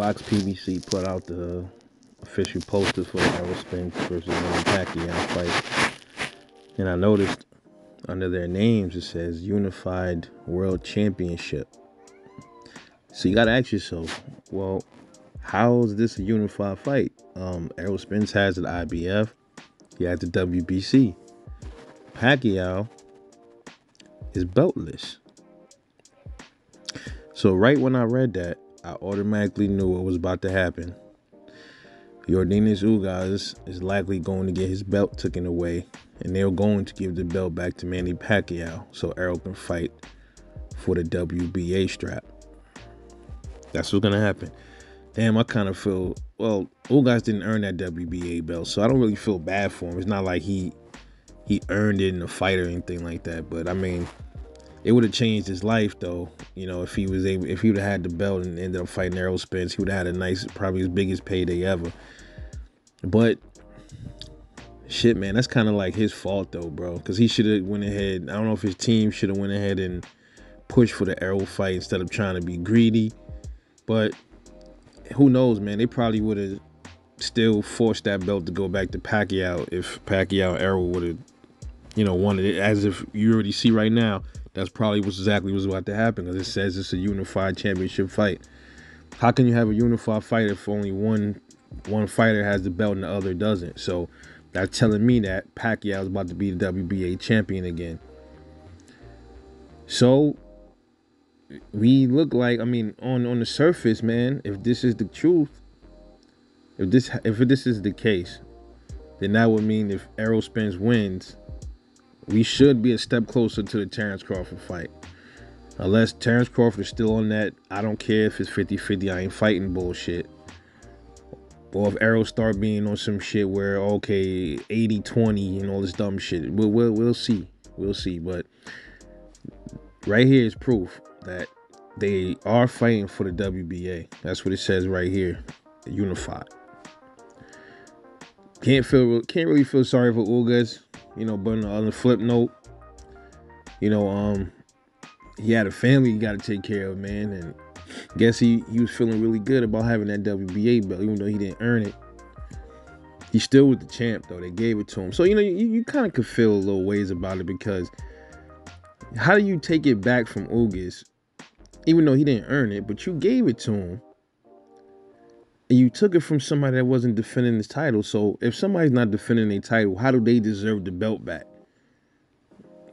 Fox PBC put out the official posters for Spence versus Manny Pacquiao fight. And I noticed under their names it says Unified World Championship. So you gotta ask yourself, well, how is this a unified fight? Um, Spence has the IBF, he has the WBC. Pacquiao is beltless. So right when I read that, I automatically knew what was about to happen. Yordenis Ugas is likely going to get his belt taken away, and they're going to give the belt back to Manny Pacquiao so Errol can fight for the WBA strap. That's what's gonna happen. Damn, I kind of feel well. Ugas didn't earn that WBA belt, so I don't really feel bad for him. It's not like he he earned it in a fight or anything like that. But I mean, it would have changed his life though. You know, if he was able, if he would have had the belt and ended up fighting Errol Spence, he would have had a nice, probably his biggest payday ever. But shit, man, that's kind of like his fault though, bro. Because he should have went ahead. I don't know if his team should have went ahead and pushed for the Errol fight instead of trying to be greedy. But who knows, man? They probably would have still forced that belt to go back to Pacquiao if Pacquiao Errol would have, you know, wanted it. As if you already see right now that's probably what's exactly what's about to happen because it says it's a unified championship fight. How can you have a unified fight if only one one fighter has the belt and the other doesn't? So that's telling me that Pacquiao is about to be the WBA champion again. So we look like I mean on on the surface, man, if this is the truth, if this if this is the case, then that would mean if Errol Spence wins, we should be a step closer to the Terrence Crawford fight. Unless Terrence Crawford is still on that, I don't care if it's 50-50, I ain't fighting bullshit. Or if Errol start being on some shit where, okay, 80-20 and all this dumb shit. We'll, we'll, we'll see. We'll see. But right here is proof that they are fighting for the WBA. That's what it says right here. Unified. Can't feel can't really feel sorry for Ugas. You know, but on the flip note, you know, um, he had a family he got to take care of, man, and guess he he was feeling really good about having that WBA belt, even though he didn't earn it. He's still with the champ though. They gave it to him, so you know you, you kind of could feel a little ways about it because how do you take it back from Ugas, even though he didn't earn it, but you gave it to him and you took it from somebody that wasn't defending his title. So if somebody's not defending a title, how do they deserve the belt back?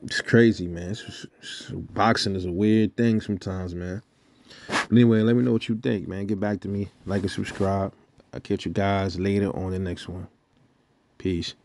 It's crazy, man. It's it's, boxing is a weird thing sometimes, man. But anyway, let me know what you think, man. Get back to me, like and subscribe. I'll catch you guys later on the next one. Peace.